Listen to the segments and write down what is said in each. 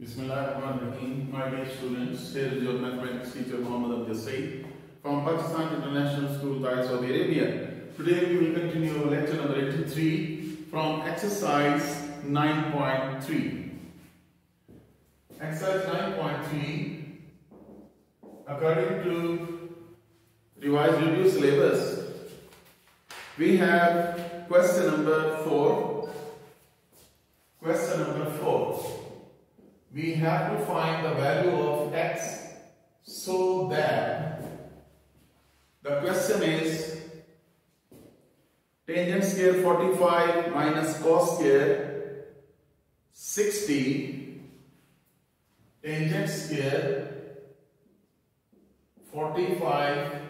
Bismillahirrahmanirrahim. My dear students, here is your mathematics teacher Muhammad Abdul from Pakistan International School, Taif, Saudi Arabia. Today we will continue lecture number 83 from exercise 9.3. Exercise 9.3 according to revised review syllabus we have question number 4 question number 4 we have to find the value of x so that the question is tangent square 45 minus cos square 60 tangent square 45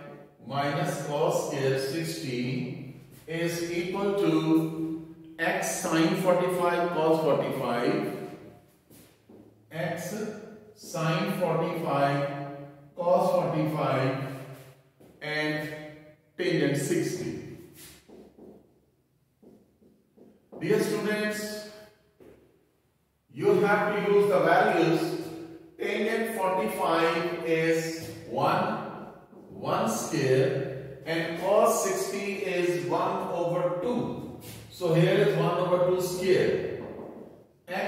minus cos square 60 is equal to x sine 45 cos 45 x sine 45 cos 45 and tangent 60. Dear students, you have to use the values. Tangent 45 is 1, 1 square and cos 60 is 1 over 2. So here is 1 over 2 square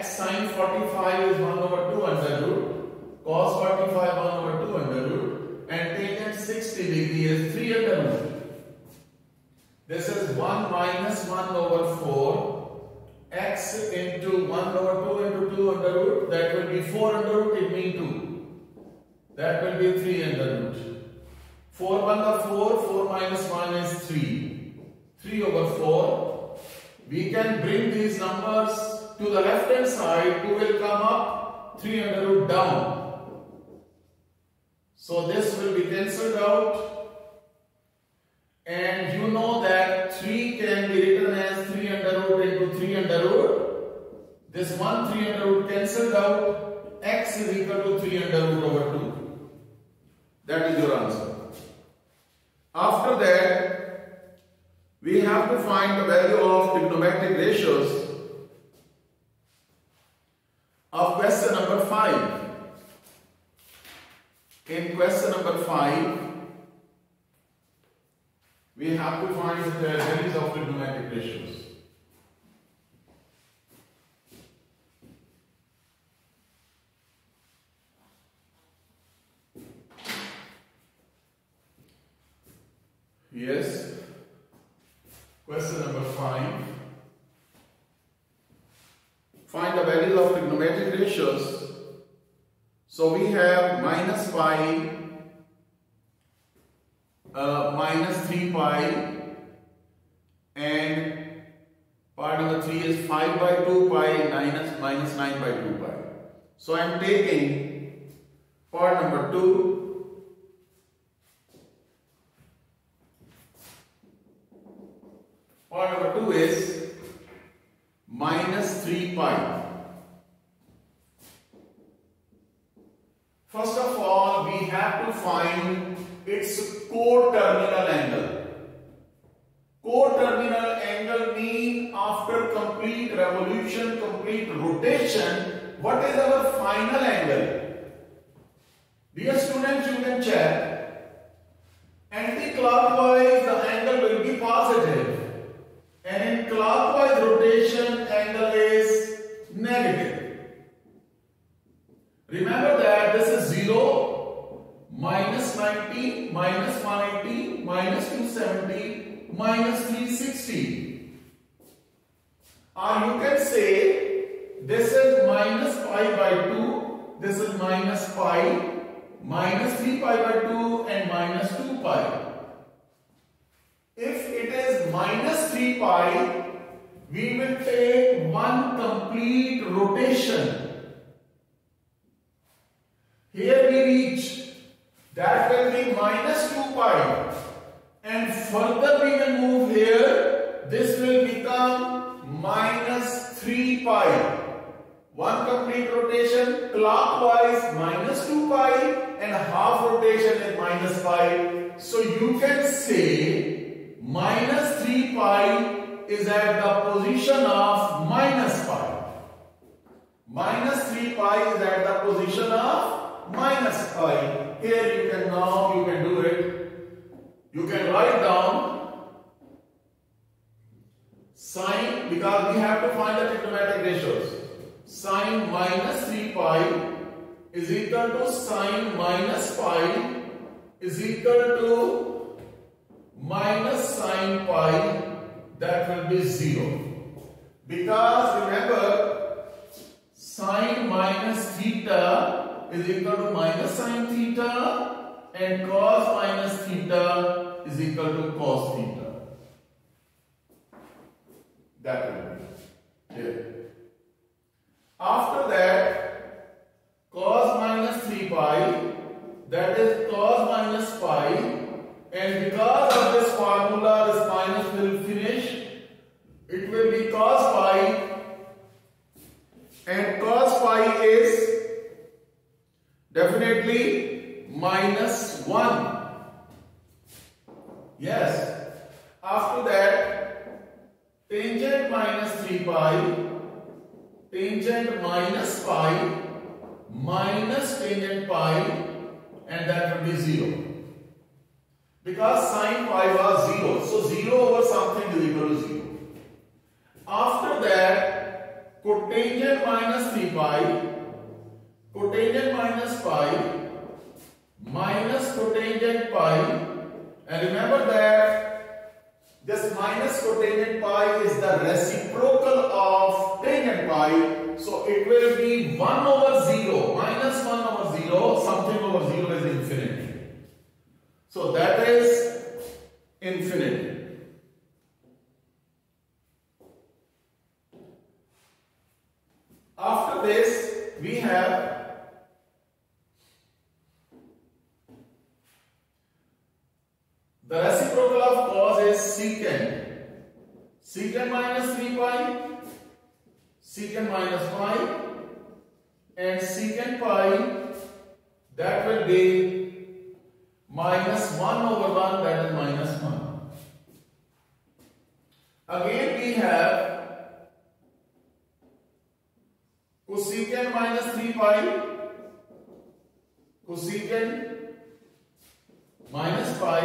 x sine 45 is 1 over 2 under root, cos 45 1 over 2 under root, and tangent 60 degree is 3 under root. This is 1 minus 1 over 4, x into 1 over 2 into 2 under root, that will be 4 under root, it means 2. That will be 3 under root. 4 1 are 4, 4 minus 1 is 3. 3 over 4. We can bring these numbers to the left hand side 2 will come up 3 under root down. So this will be cancelled out. And you know that 3 can be written as 3 under root into 3 under root. This one 3 under root cancelled out x is equal to 3 under root over 2 that is your answer. After that we have to find the value of trigonometric ratios of question number 5. In question number 5, we have to find the values of trigonometric ratios. Yes. Question number 5. Find the values of trigonometric ratios. So we have pi, uh, minus 3 pi, and part number 3 is 5 by 2 pi minus, minus 9 by 2 pi. So I am taking part number 2 Part number 2 is minus 3 pi. First of all, we have to find its coterminal angle. Coterminal angle means after complete revolution, complete rotation, what is our final angle? Dear students, you can check. Anti-clockwise, the angle will be positive. And in clockwise rotation, angle is negative. Remember that 90, minus 180, minus 270, minus 360. Or you can say this is minus pi by 2, this is minus pi, minus 3 pi by 2 and minus 2 pi. If it is minus 3 pi, we will take one complete rotation. Here we reach that will be minus 2 pi. And further we will move here, this will become minus 3 pi. One complete rotation clockwise minus 2 pi and half rotation is minus pi. So you can say minus 3 pi is at the position of minus pi. minus 3 pi is at the position of minus pi. Here you can now, you can do it. You can write down sine, because we have to find the trigonometric ratios. Sine minus 3 pi is equal to sine minus pi is equal to minus sine pi that will be 0. Because remember sine minus theta is equal to minus sine theta and cos minus theta is equal to cos theta. That will be here. After that cos minus 3 pi that is cos minus pi and because of this formula this minus will finish it will be cos pi and cos pi is definitely minus 1 yes after that tangent minus 3 pi tangent minus pi minus tangent pi and that will be 0. Because sine pi was 0. So 0 over something is equal to 0. After that, cotangent minus 3 pi, cotangent minus pi, minus cotangent pi, and remember that this minus cotangent pi is the reciprocal of tangent pi so it will be 1 over 0, minus 1 over 0, something over 0 is infinity. So that is infinity. After this, we have the reciprocal of cos is secant. Secant minus 3 pi secant minus pi and secant pi that will be minus 1 over 1 that is minus 1. Again we have cosecant minus 3 pi cosecant minus pi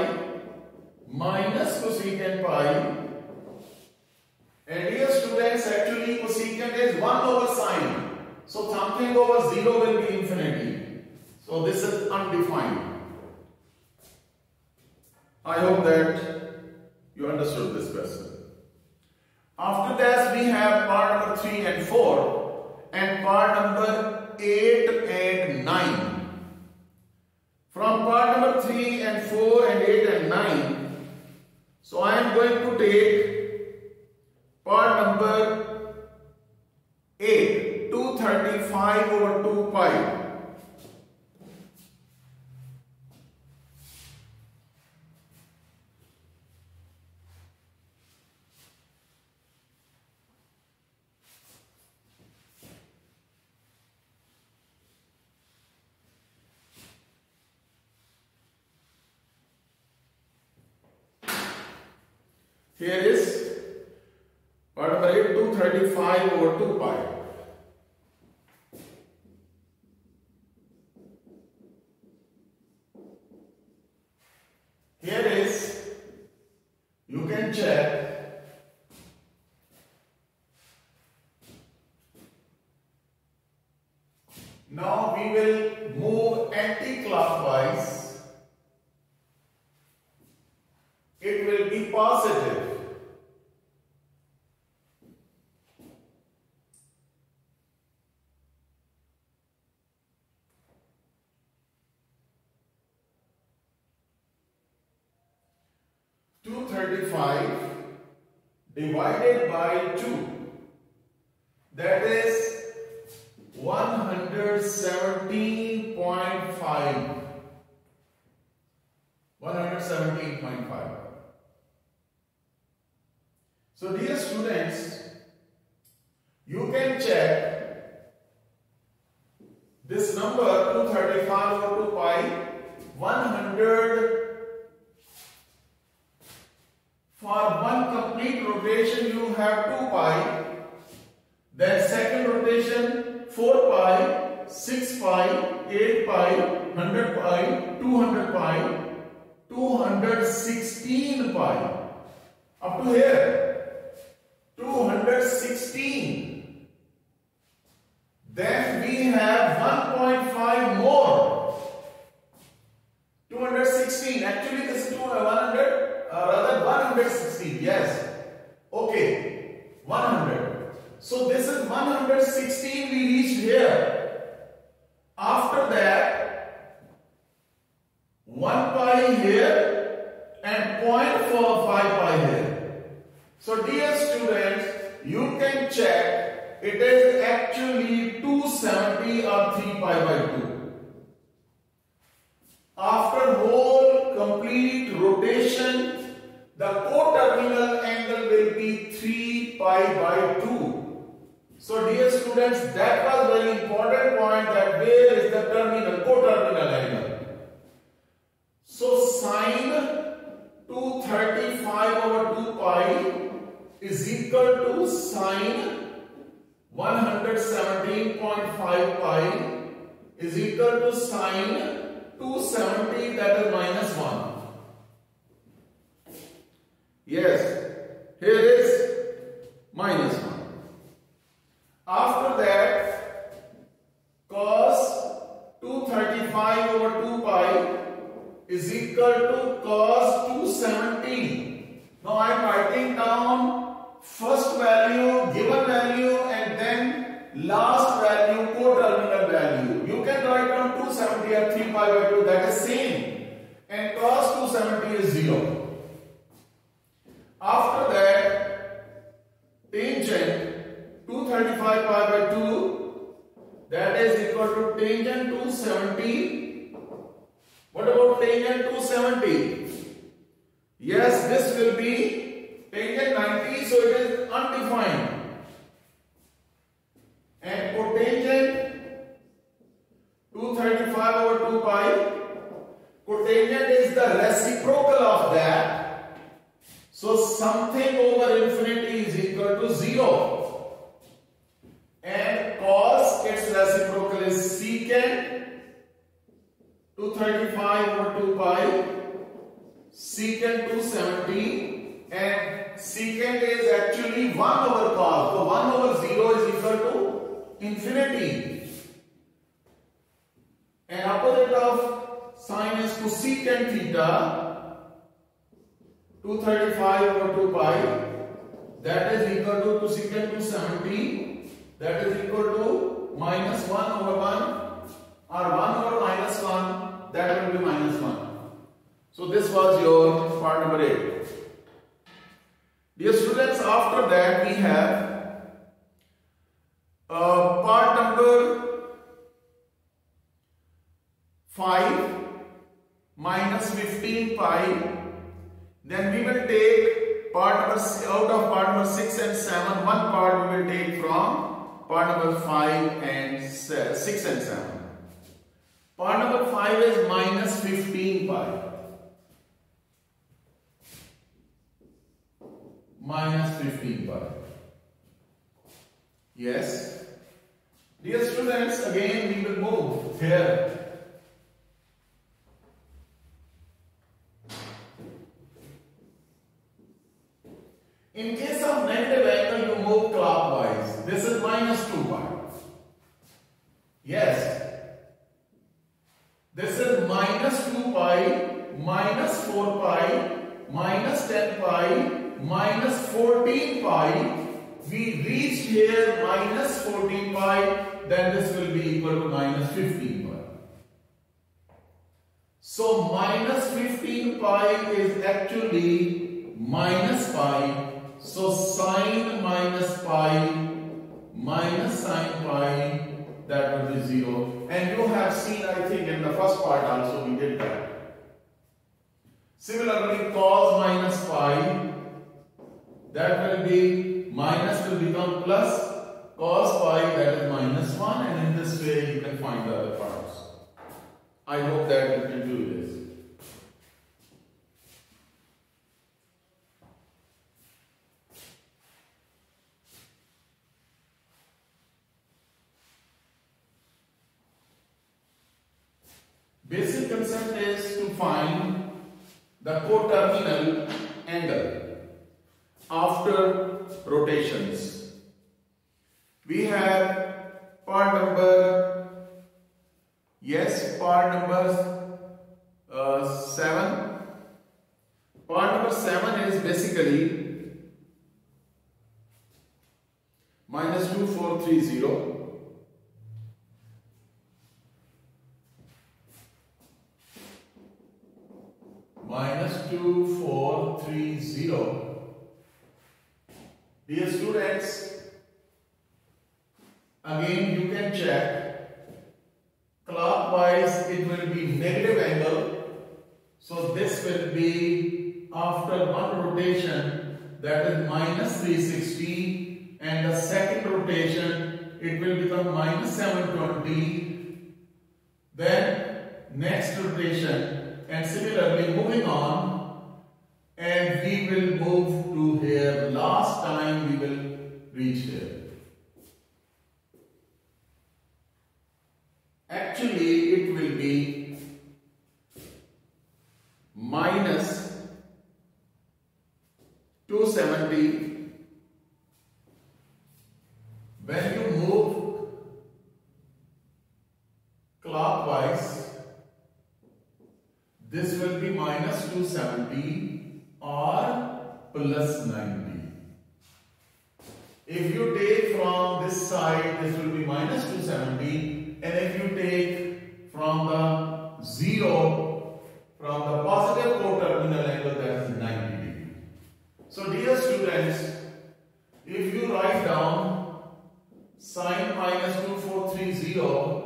minus cosecant pi and dear students, actually cosecant is 1 over sine. So something over 0 will be infinity. So this is undefined. I hope that you understood this question. After that we have part number 3 and 4 and part number 8 and 9. From part number 3 and 4 and 8 and 9, so I am going to take Part number 8, 235 over 2 pi. Here is 8, 235 over 2 pi. Here is, you can check Now we will move anti-clockwise. It will be positive. 235 divided by 2 that is 117.5 117.5 so dear students you can check this number 235 over 2 pi 100 For one complete rotation you have 2 pi. Then second rotation 4 pi, 6 pi, 8 pi, 100 pi, 200 pi, 216 pi. Up to here. 216. Then we have 1.5 more. 216. Actually, this is 100, uh, rather 116. Yes. Okay. 100. So this is 116 we reached here. After that, 1 pi here and 0.45 pi here. So dear students, you can check it is actually 270 or 3 pi by 2. After whole complete rotation, the co-terminal angle will be 3 pi by 2. So dear students, that was very important point that where is the terminal, co-terminal angle. So sine 235 over 2 pi is equal to sine 117.5 pi is equal to sine 270 that is minus 1. Yes, here is minus 1. After that, cos 235 over 2 pi is equal to cos 270. Now I am writing down first value, value and then last value, co-terminal value. You can write down 270 or 3 pi by 2 that is same and cos 270 is 0. After that, tangent 235 pi by 2 that is equal to tangent 270. What about tangent 270? Yes, this will be tangent 90 so it is undefined. And cotangent 235 over 2 pi cotangent is the reciprocal of that. So something over infinity is equal to 0 and cos its reciprocal is secant 235 over 2 pi secant 270 and secant is actually 1 over cos. So 1 over 0 is equal to infinity. And opposite of sine is cosecant theta 235 over 2 pi that is equal to cosecant 270 that is equal to minus 1 over 1 or 1 over minus 1 that will be minus 1. So this was your part number 8. Dear students after that we have uh, part number 5 minus 15 pi then we will take part number out of part number 6 and 7 one part we will take from part number 5 and 6 and 7. Part number 5 is minus 15 pi. Minus 15 pi. Yes. Dear students, again we will move here. In case of negative angle, you move clockwise. This is minus 2 pi. Yes. This is minus 2 pi, minus 4 pi, minus 10 pi, minus 14 pi. We reach here minus 14 pi, then this will be equal to minus 15 pi. So minus 15 pi is actually minus pi. So sine minus pi minus sine pi that will be 0 and you have seen I think in the first part also we did that. Similarly cos minus pi that will be minus will become plus cos pi that is minus 1 and in this way you can find the other parts. I hope that you can do this. Basic concept is to find the coterminal angle after rotations. We have part number, yes, part number uh, 7. Part number 7 is basically minus 2430 minus 2430 Dear students, again you can check. Clockwise it will be negative angle. So this will be after one rotation that is minus 360 and the second rotation it will become minus 720 then next rotation and similarly moving on and we will move to here. Last time we will reach here. Actually, it will be minus 270 when you move clockwise this will be minus 270 or plus 90. If you take from this side, this will be minus 270 and if you take from the 0, from the positive coterminal angle that is 90 degree. So dear students, if you write down sine minus 2430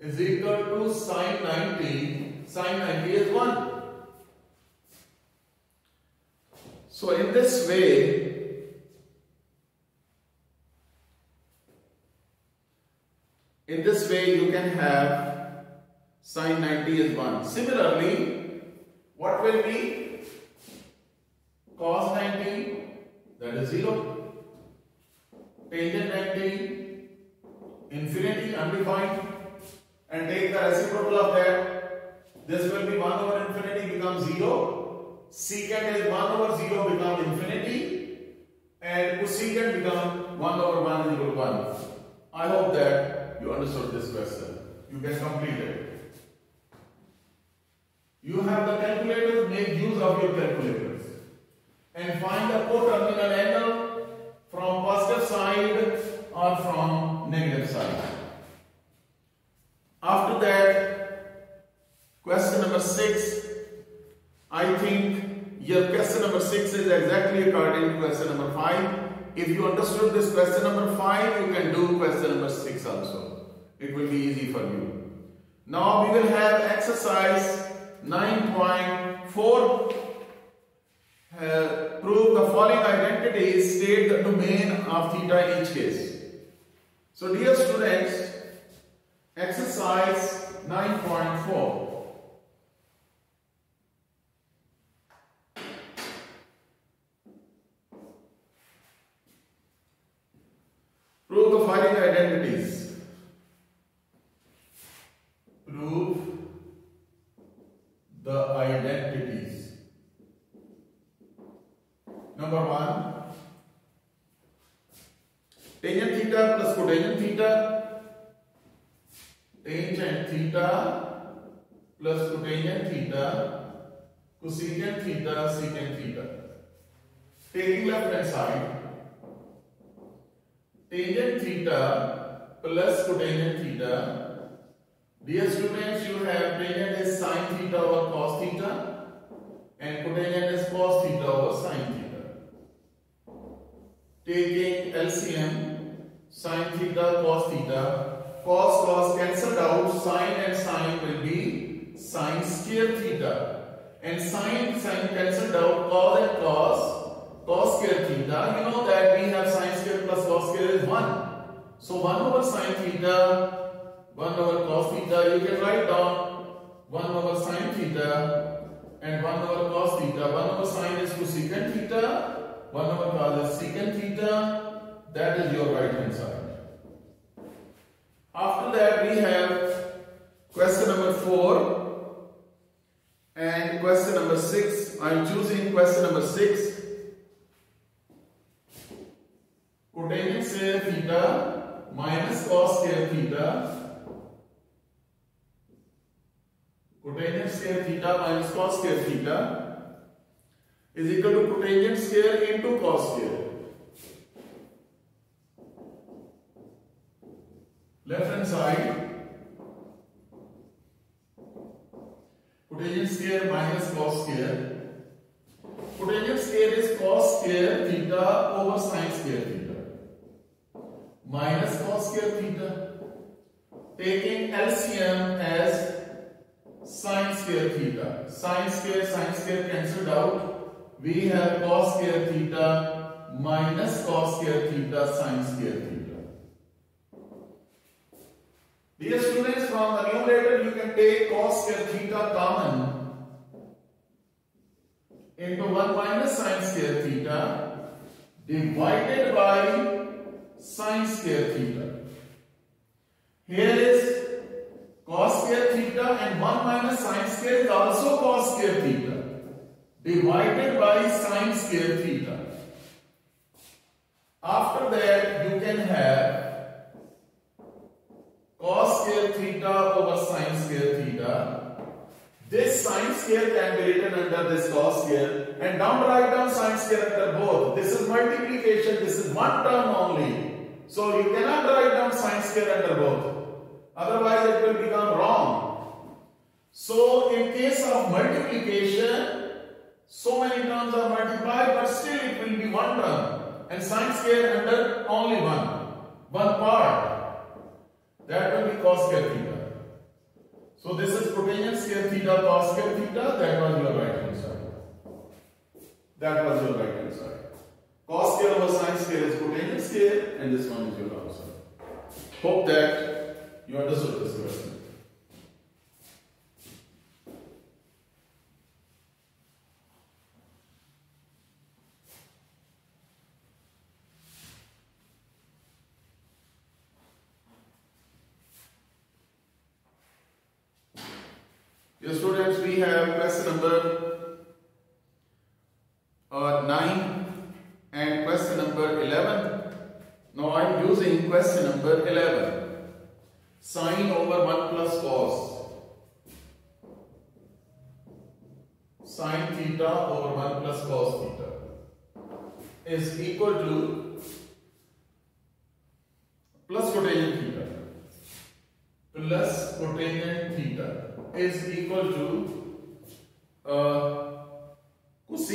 is equal to sine 90, sine 90 is 1. So in this way, in this way you can have sine 90 is 1. Similarly, what will be cos 90 that is 0. Tangent 90 infinity undefined and take the reciprocal of that. This will be 1 over infinity becomes 0 secant is 1 over 0 become infinity and cosecant become 1 over 1 is equal to 1. I hope that you understood this question. You can complete it. You have the calculators, make use of your calculators and find the coterminal angle from positive side or from negative side. After that, question number 6 I think your question number 6 is exactly according to question number 5. If you understood this question number 5, you can do question number 6 also. It will be easy for you. Now we will have exercise 9.4. Uh, prove the following identities, state the domain of theta in each case. So dear students, exercise 9.4. Prove the following identities. Prove the identities. Number one, tangent theta plus cotangent theta, tangent theta plus cotangent theta, cosecant theta, secant theta. Taking left hand side, tangent theta plus cotangent theta. Dear students, you have tangent is sine theta over cos theta and cotangent is cos theta over sine theta. Taking LCM, sine theta, cos theta, cos cos cancelled out, sine and sine will be sine square theta and sine sine cancelled out, cos and cos cos square theta, you know that we have sine square plus cos square is 1. So 1 over sine theta, 1 over cos theta, you can write down 1 over sine theta and 1 over cos theta. 1 over sine is cosecant theta, 1 over cos is secant theta. That is your right hand side. After that we have question number 4 and question number 6. I am choosing question number 6. Cotangent square theta minus cos square theta. Cotangent square theta minus cos square theta is equal to cotangent square into cos square. Left hand side Cotangent square minus cos square. Cotangent square is cos square theta over sin square theta. Minus cos square theta. Taking LCM as sin square theta. Sin square, sin square cancelled out. We have cos square theta minus cos square theta sin square theta. Dear students, from the numerator you can take cos square theta common into 1 minus sin square theta divided by sin square theta. Here is cos square theta and 1 minus sin square is also cos square theta divided by sin square theta. After that you can have cos square theta over sin square theta. This sin square can be written under this cos square and down write down sin square under both. This is multiplication, this is one term only. So you cannot write down sin square under both. Otherwise it will become wrong. So in case of multiplication, so many terms are multiplied but still it will be one term and sin square under only one, one part. That will be cos square theta. So this is cotangent square theta cos square theta. That was your right hand side. That was your right hand side. Cos square over sine square is cotangent square and this one is your outside. Hope that you understood this question.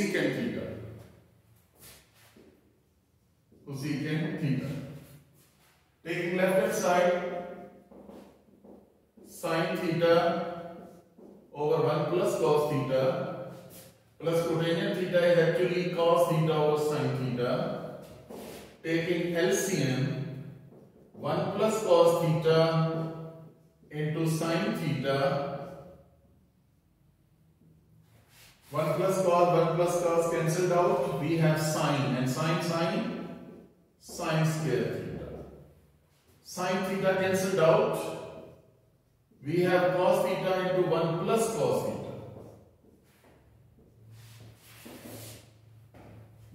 Cosecant theta. Cosecant theta. Taking left hand side, sine theta over 1 plus cos theta plus cotangent theta is actually cos theta over sine theta. Taking LCM 1 plus cos theta into sine theta 1 plus cos, 1 plus cos cancelled out. We have sine and sine, sine, sine square theta. Sine theta cancelled out. We have cos theta into 1 plus cos theta.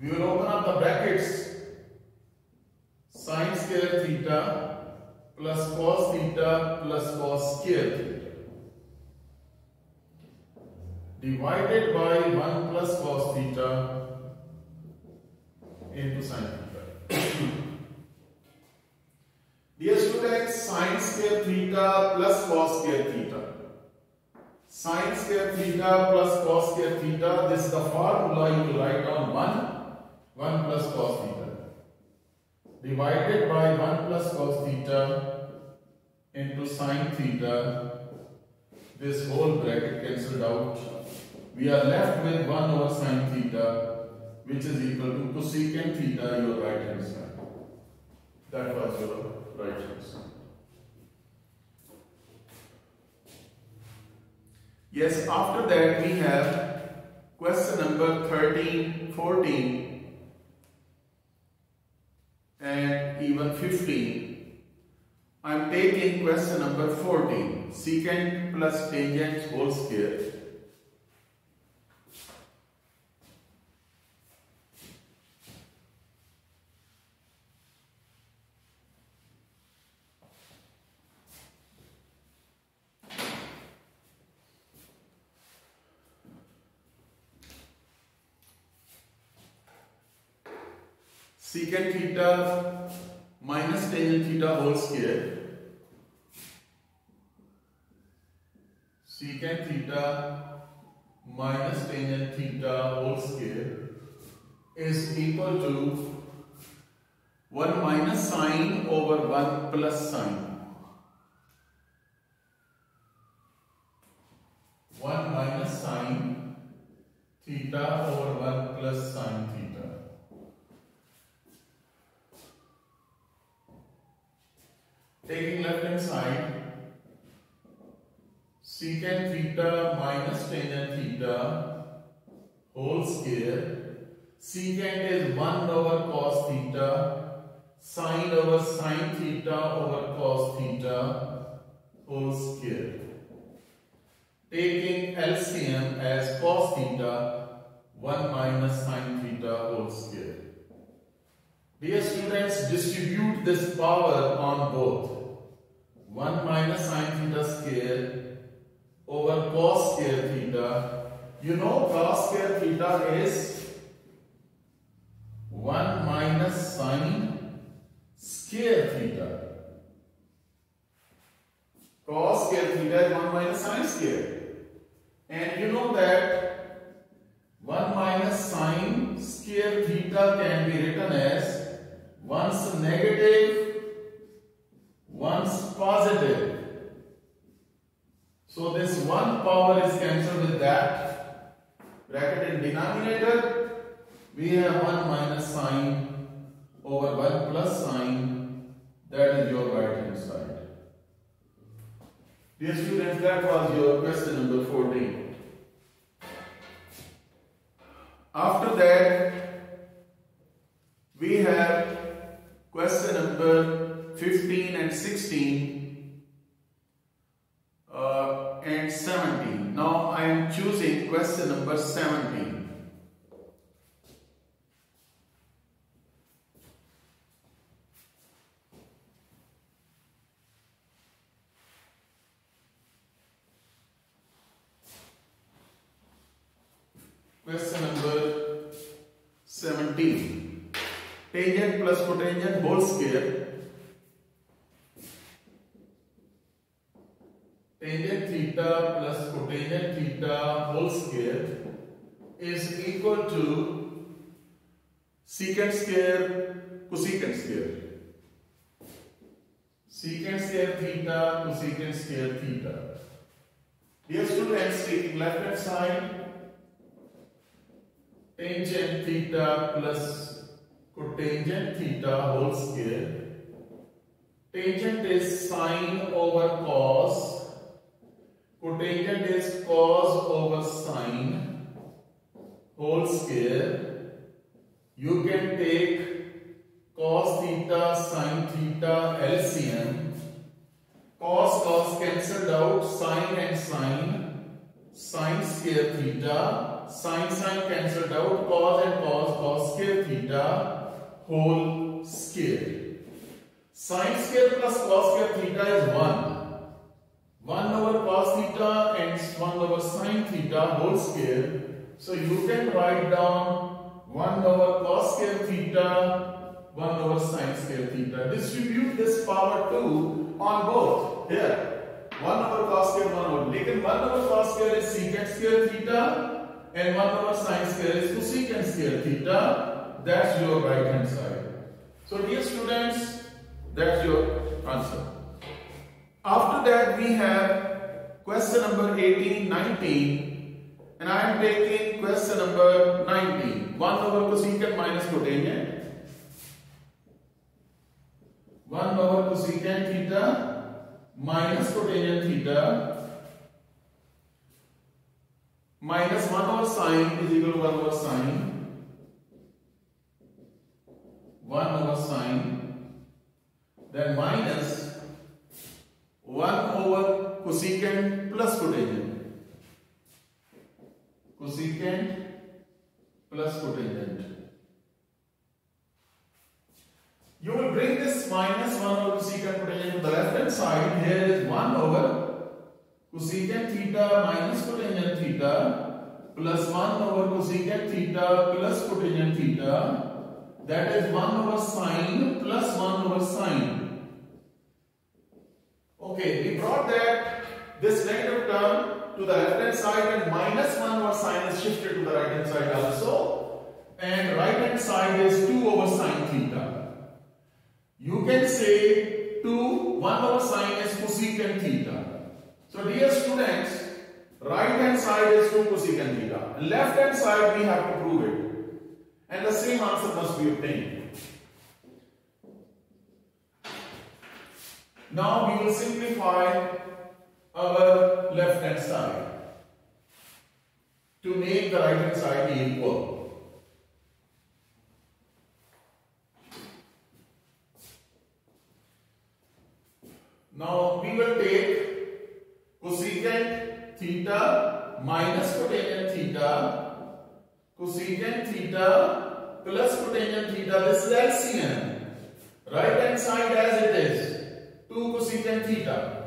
We will open up the brackets. Sine square theta plus cos theta plus cos square theta. Divided by 1 plus cos theta into sin theta. Dear students, sin square theta plus cos square theta. Sin square theta plus cos square theta, this is the formula you will write down 1, 1 plus cos theta. Divided by 1 plus cos theta into sin theta, this whole bracket cancelled out we are left with 1 over sine theta which is equal to cosecant theta your right hand side. That was your right hand side. Yes, after that we have question number 13, 14 and even 15. I am taking question number 14. secant plus tangent whole square secant theta minus tangent theta whole square. Secant theta minus tangent theta whole square is equal to 1 minus sine over 1 plus sine. 1 minus sine theta over 1 plus sine theta taking left hand side secant theta minus tangent theta whole square secant is 1 over cos theta sine over sine theta over cos theta whole square taking LCM as cos theta 1 minus sine theta whole square Dear students, distribute this power on both. 1 minus sine theta square over cos square theta. You know cos square theta is 1 minus sine square theta. Cos square theta is 1 minus sine square. And you know that 1 minus sine square theta can be written as once negative, once positive. So this one power is cancelled with that. Bracket in denominator, we have 1 minus sine over 1 plus sine. That is your right hand side. Dear students, that was your question number 14. After that, we have question number 15 and 16 uh, and 17. Now I am choosing question number 17. Question number 17. Tangent plus cotangent whole square. Equal to secant square cosecant square. Secant square theta cosecant square theta. Dear students, taking left hand side, tangent theta plus cotangent theta whole square. Tangent is sine over cos. Cotangent is cos over sine whole square. You can take cos theta sin theta LCM. Cos cos cancelled out sin and sin, sin square theta sin sine cancelled out cos and cos cos square theta whole square sine square plus cos square theta is 1 1 over cos theta and 1 over sin theta whole square so you can write down 1 over cos square theta, 1 over sine square theta. Distribute this power 2 on both. Here, 1 over cos square, 1 over. Taken 1 over cos square is secant square theta and 1 over sine square is cosecant square theta. That's your right hand side. So dear students, that's your answer. After that we have question number 18, 19. And I am taking question number 19. 1 over cosecant minus cotangent. 1 over cosecant theta minus cotangent theta minus 1 over sine is equal to 1 over sine 1 over sine then minus 1 over cosecant plus cotangent. Cosecant plus cotangent. You will bring this minus 1 over cosecant cotangent to the left hand side. Here is 1 over cosecant theta minus cotangent theta plus 1 over cosecant theta plus cotangent theta. That is 1 over sine plus 1 over sine. Okay, we brought that this negative term to the left hand side and minus 1 over sine is shifted to the right hand side also. And right hand side is 2 over sine theta. You can say 2, 1 over sine is cosecant theta. So dear students, right hand side is 2 cosecant theta. Left hand side we have to prove it. And the same answer must be obtained. Now we will simplify our left hand side to make the right hand side equal. Now we will take cosecant theta minus cotangent theta, cosecant theta plus cotangent theta. This is LCM. Right hand side as it is 2 cosecant theta.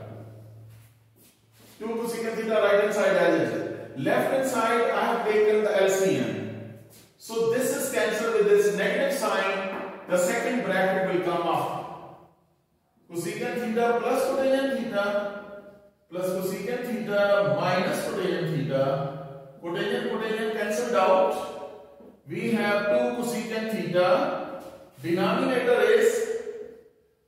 2 cosecant theta right hand side as it is. Left hand side I have taken the LCM. So this is cancelled with this negative sign. The second bracket will come up cosecant theta plus cotangent theta plus cosecant theta minus cotangent theta. Cotangent cotangent cancelled out. We have 2 cosecant theta. Denominator is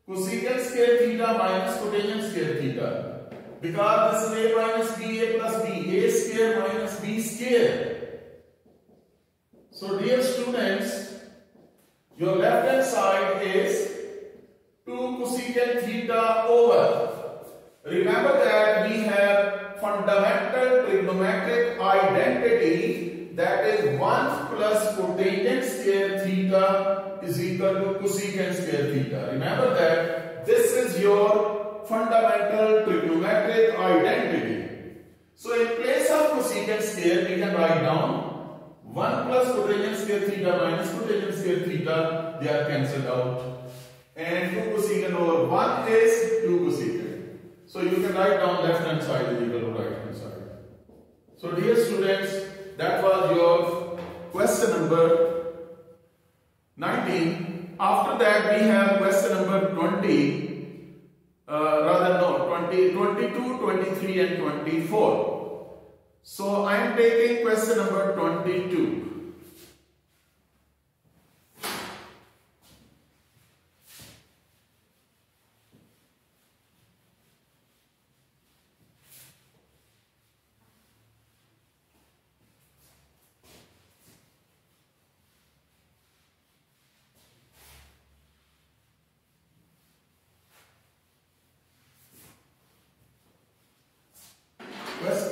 cosecant square theta minus cotangent square theta. Because this is a minus b, a plus b, a square minus b square. So dear students, your left hand side is 2 cosecant theta over. Remember that we have fundamental trigonometric identity that is 1 plus cotangent square theta is equal to cosecant square theta. Remember that this is your fundamental trigonometric identity. So in place of cosecant square we can write down 1 plus cotangent square theta minus cotangent square theta they are cancelled out and 2 cosecant over 1 is 2 cosecant. So you can write down left hand side is equal to right hand side. So dear students, that was your question number 19. After that we have question number 20, uh, rather no, 20, 22, 23 and 24. So I am taking question number 22.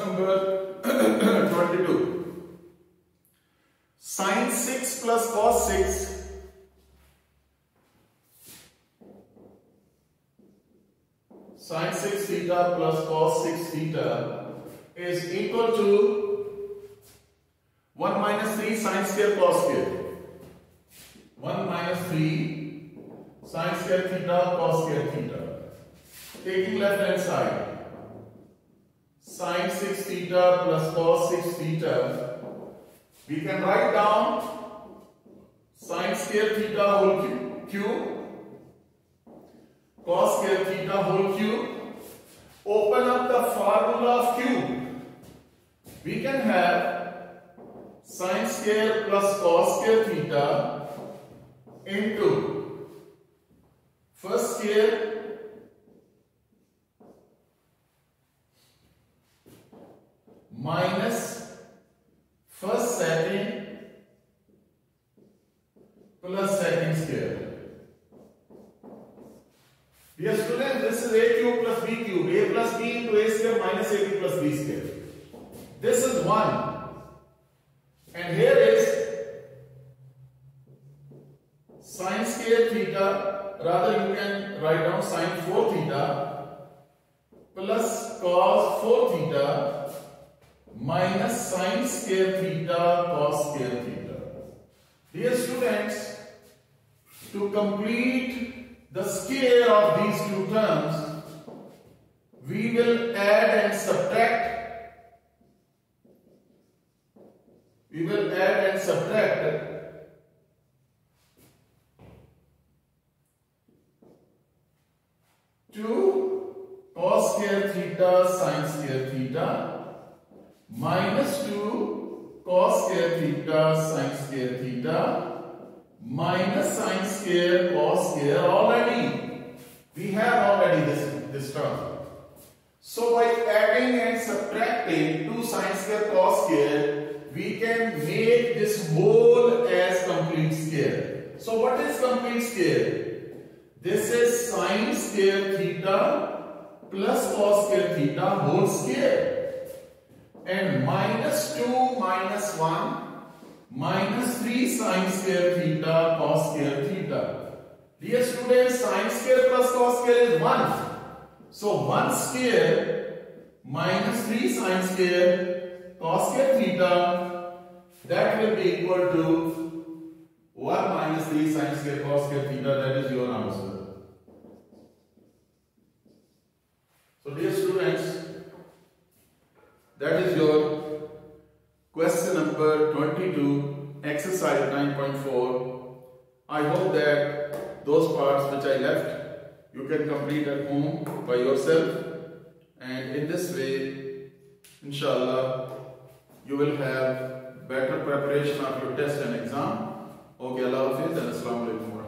number 22. Sine 6 plus cos 6 sine 6 theta plus cos 6 theta is equal to 1 minus 3 sine square cos square. 1 minus 3 sine square theta cos square theta. Taking left hand side sine 6 theta plus cos 6 theta. We can write down sine square theta whole cube, cos square theta whole cube. Open up the formula of cube. We can have sine square plus cos square theta into first square minus first second plus second square. Dear student, this is a cube plus b cube. a plus b into a square minus ab plus b square. This is 1. And here is sine square theta. Rather you can write down sine 4 theta plus cos 4 theta minus sine square theta cos square theta. Dear students, to complete the square of these two terms, we will add and subtract we will add and subtract 2 cos square theta sine square theta minus 2 cos square theta sine square theta minus sine square cos square already. We have already this, this term. So by adding and subtracting 2 sine square cos square, we can make this whole as complete square. So what is complete square? This is sine square theta plus cos square theta whole square. And minus 2 minus 1 minus 3 sine square theta cos square theta. Dear students, sine square plus cos square is 1. So 1 square minus 3 sine square cos square theta that will be equal to 1 minus 3 sine square cos square theta that is your answer. So dear students, that is your question number 22, exercise 9.4. I hope that those parts which I left, you can complete at home by yourself. And in this way, inshallah, you will have better preparation of your test and exam. Okay, Allah Hafiz and Assalamu alaikum.